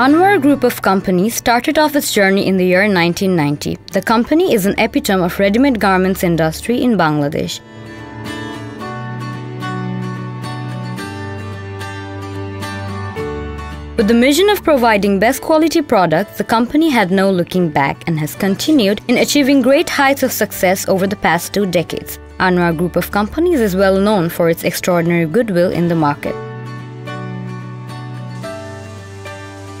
Anowara Group of Companies started off its journey in the year 1990. The company is an epitome of ready-made garments industry in Bangladesh. With the mission of providing best quality products, the company had no looking back and has continued in achieving great heights of success over the past two decades. Anowara Group of Companies is well known for its extraordinary goodwill in the market.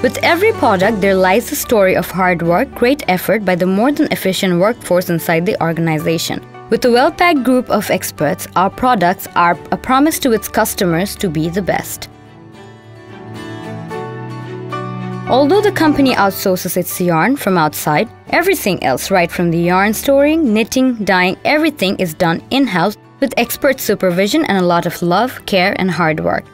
With every product, there lies a story of hard work, great effort by the more than efficient workforce inside the organization. With a well packed group of experts, our products are a promise to its customers to be the best. Although the company outsources its yarn from outside, everything else, right from the yarn storing, knitting, dyeing, everything is done in house with expert supervision and a lot of love, care, and hard work.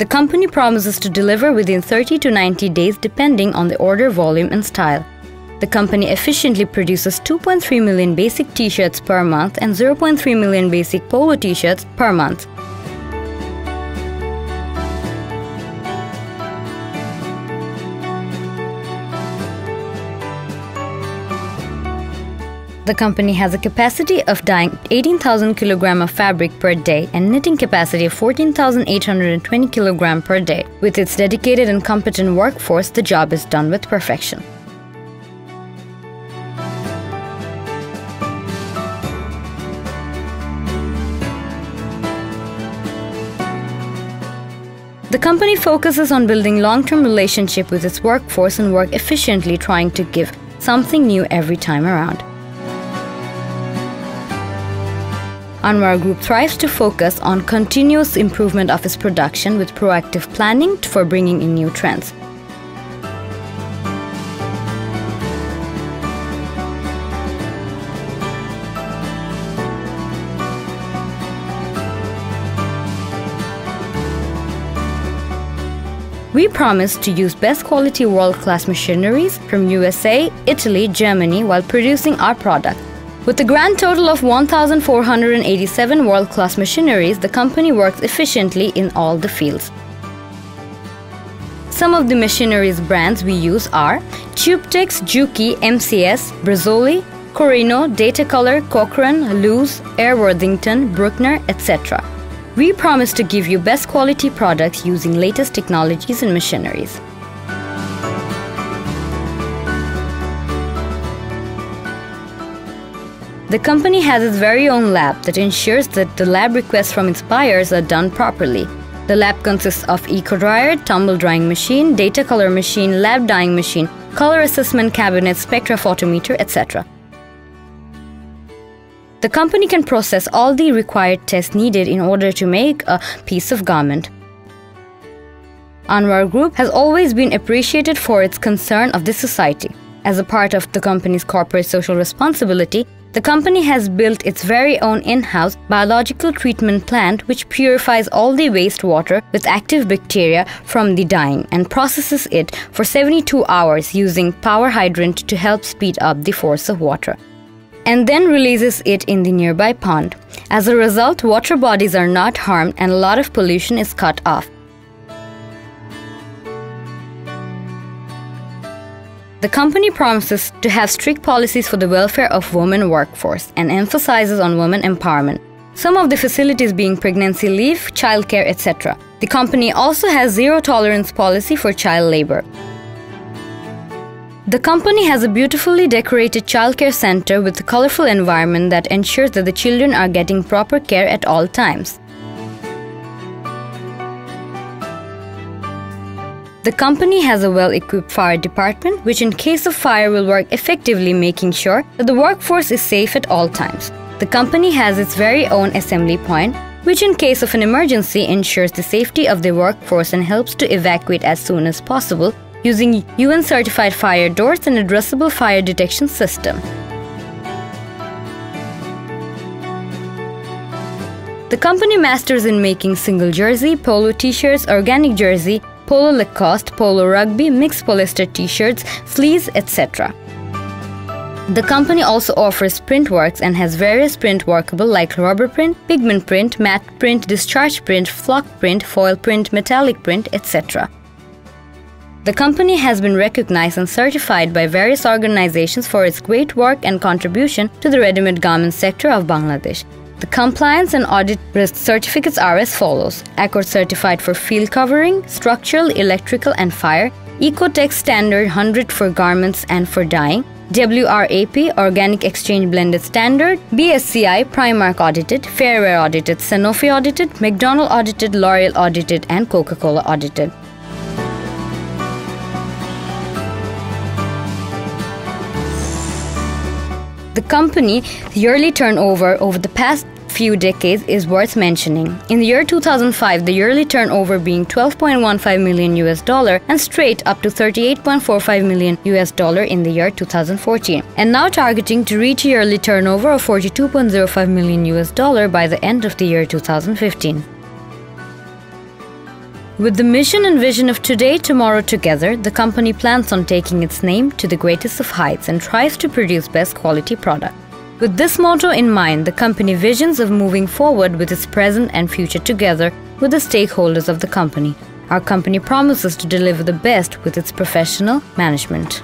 The company promises to deliver within 30 to 90 days depending on the order volume and style. The company efficiently produces 2.3 million basic t-shirts per month and 0.3 million basic polo t-shirts per month. The company has a capacity of dyeing 18,000 kg of fabric per day and knitting capacity of 14,820 kg per day. With its dedicated and competent workforce, the job is done with perfection. The company focuses on building long-term relationship with its workforce and work efficiently trying to give something new every time around. Anowara Group thrives to focus on continuous improvement of its production with proactive planning for bringing in new trends. We promise to use best quality world-class machineries from USA, Italy, Germany while producing our product with a grand total of 1,487 world-class machineries, the company works efficiently in all the fields. Some of the machineries brands we use are Tubetex, Juki, MCS, Brazzoli, Corino, Datacolor, Cochrane, Lewis, Airworthington, Bruckner, etc. We promise to give you best quality products using latest technologies and machineries. The company has its very own lab that ensures that the lab requests from its buyers are done properly. The lab consists of eco-dryer, tumble drying machine, data color machine, lab dyeing machine, color assessment cabinet, spectrophotometer, etc. The company can process all the required tests needed in order to make a piece of garment. Anowara Group has always been appreciated for its concern of the society. As a part of the company's corporate social responsibility, the company has built its very own in-house biological treatment plant which purifies all the wastewater with active bacteria from the dyeing and processes it for 72 hours using power hydrant to help speed up the force of water and then releases it in the nearby pond. As a result, water bodies are not harmed and a lot of pollution is cut off. The company promises to have strict policies for the welfare of women workforce and emphasizes on women empowerment. Some of the facilities being pregnancy leave, childcare, etc. The company also has zero tolerance policy for child labor. The company has a beautifully decorated childcare center with a colorful environment that ensures that the children are getting proper care at all times. The company has a well-equipped fire department which in case of fire will work effectively making sure that the workforce is safe at all times. The company has its very own assembly point which in case of an emergency ensures the safety of the workforce and helps to evacuate as soon as possible using UN certified fire doors and addressable fire detection system. The company masters in making single jersey, polo t-shirts, organic jersey, polo Lacoste, polo rugby, mixed polyester t-shirts, fleece, etc. The company also offers print works and has various print workable like rubber print, pigment print, matte print, discharge print, flock print, foil print, metallic print, etc. The company has been recognized and certified by various organizations for its great work and contribution to the ready-made garment sector of Bangladesh. The compliance and audit risk certificates are as follows. Accord certified for field covering, structural, electrical, and fire, Oeko-Tex standard 100 for garments and for dyeing, WRAP Organic Exchange Blended Standard, BSCI Primark Audited, Fairwear Audited, Sanofi Audited, McDonald Audited, L'Oreal Audited, and Coca Cola Audited. The company yearly turnover over the past few decades is worth mentioning. In the year 2005, the yearly turnover being 12.15 million US dollar and straight up to 38.45 million US dollar in the year 2014, and now targeting to reach a yearly turnover of 42.05 million US dollar by the end of the year 2015. With the mission and vision of today, tomorrow together, the company plans on taking its name to the greatest of heights and tries to produce best quality product. With this motto in mind, the company visions of moving forward with its present and future together with the stakeholders of the company. Our company promises to deliver the best with its professional management.